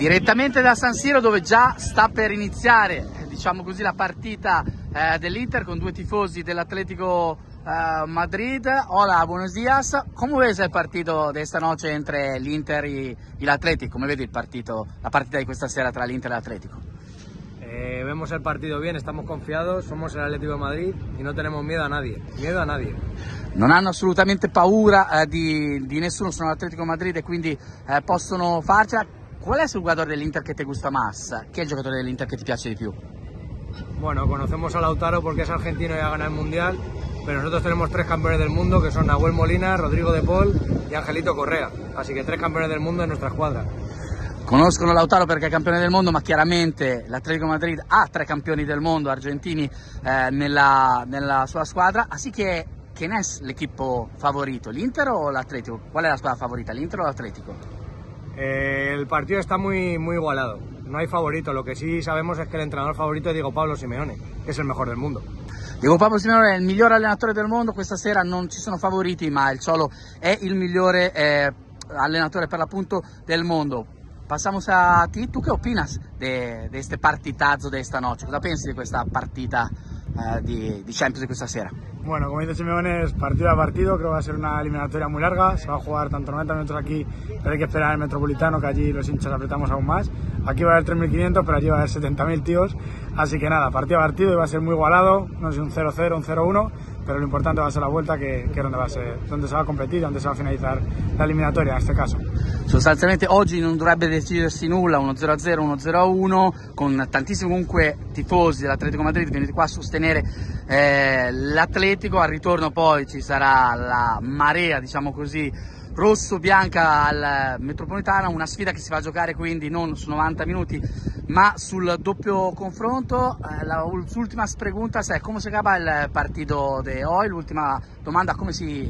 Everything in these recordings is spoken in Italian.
Direttamente da San Siro dove già sta per iniziare diciamo così, la partita eh, dell'Inter con due tifosi dell'Atletico eh, Madrid. Hola, buenos días. ¿Cómo ves el partido de esta noche entre l'Inter y l'Atlético? ¿Cómo vedi il partito, la partita di questa sera tra l'Inter e l'Atletico? Eh, vemos el partido bien, estamos confiados, somos el Atlético de Madrid y no tenemos miedo a nadie, miedo a nadie. Non hanno assolutamente paura eh, di, di, nessuno, sono l'Atletico Madrid e quindi eh, possono farcela. ¿Cuál es el jugador del Inter que te gusta más? ¿Qué es el jugador del Inter que te piace di più? Bueno, conocemos a Lautaro porque es argentino y ha ganado el Mundial, pero nosotros tenemos tres campeones del mundo que son Nahuel Molina, Rodrigo de Paul y Angelito Correa. Así que tres campeones del mundo en nuestra escuadra. Conoscono Lautaro perché è campione del mondo, ma chiaramente l'Atletico Madrid ha tre campioni del mondo argentini eh, nella, nella, sua squadra, así que ¿quién es l'equipo favorito? ¿L'Inter o l'Atletico? ¿Cuál es la squadra favorita, l'Inter o l'Atletico? Eh, el partido está muy, muy igualado. No hay favorito. Lo que sí sabemos es que el entrenador favorito es Diego Pablo Simeone, che è il miglior del mondo. Diego Pablo Simeone è il miglior allenatore del mondo. Questa sera non ci sono favoriti, ma il Cholo è il migliore eh, allenatore per l'appunto del mondo. Pasamos a ti, ¿tú qué opinas de, de este partitazo de esta noche? Cosa pensi di questa partita eh, di, di Champions questa sera? Bueno, como dice Simeone, es partido a partido, creo que va a ser una eliminatoria muy larga, se va a jugar tanto 90 minutos aquí, pero hay que esperar el Metropolitano, que allí los hinchas apretamos aún más. Aquí va a haber 3.500, pero allí va a haber 70.000 tíos, así que nada, partido a partido y va a ser muy igualado, no sé, un 0-0, un 0-1, pero lo importante va a ser la vuelta, que, que es donde, va a ser, donde se va a competir, donde se va a finalizar la eliminatoria en este caso. Sostanzialmente oggi non dovrebbe decidersi nulla, 1-0-0, 1-0-1, con tantissimi comunque tifosi dell'Atletico Madrid venuti qua a sostenere eh, l'Atletico, al ritorno poi ci sarà la marea, diciamo così, rosso-bianca al Metropolitano, una sfida che si va a giocare quindi non su 90 minuti ma sul doppio confronto. Eh, la ultima pregunta è come si acaba il partito di oggi, l'ultima domanda, come si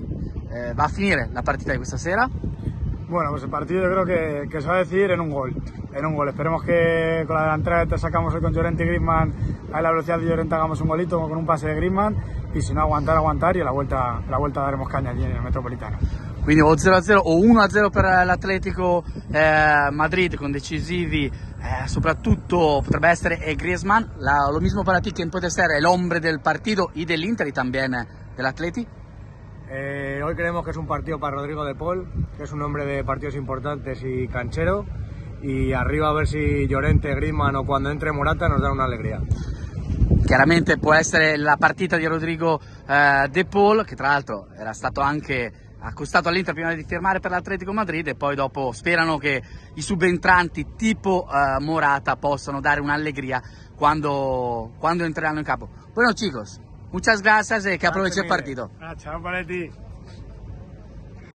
eh, va a finire la partita di questa sera? Bueno, pues el partido yo creo que, que, se va a decidir en un gol. En un gol. Esperemos que con la delantera que sacamos hoy con Llorente y Griezmann, a la velocidad de Llorente hagamos un golito con un pase de Griezmann y si no aguantar, aguantar y a la vuelta, la vuelta daremos caña allí en el Metropolitano. Quindi o 0-0 o 1-0 per l'Atletico eh, Madrid con decisivi eh, soprattutto potrebbe essere Griezmann, la, lo mismo para ti que puede ser el hombre del partido y del Inter y también del Atleti. Eh, hoy creemos que es un partido para Rodrigo de Paul, que es un hombre de partidos importantes y canchero. Y arriba a ver si Llorente, Griezmann o cuando entre Morata nos dan una alegría. Chiaramente può essere la partita di Rodrigo eh, De Paul, che tra l'altro era stato anche accostato all'Inter prima di firmare per l'Atletico Madrid e poi dopo sperano che i subentranti tipo eh, Morata possano dare un'allegria quando, quando entreranno in campo. Bueno chicos, Muchas gracias y que aproveche el partido. Ah, chao, Paletti.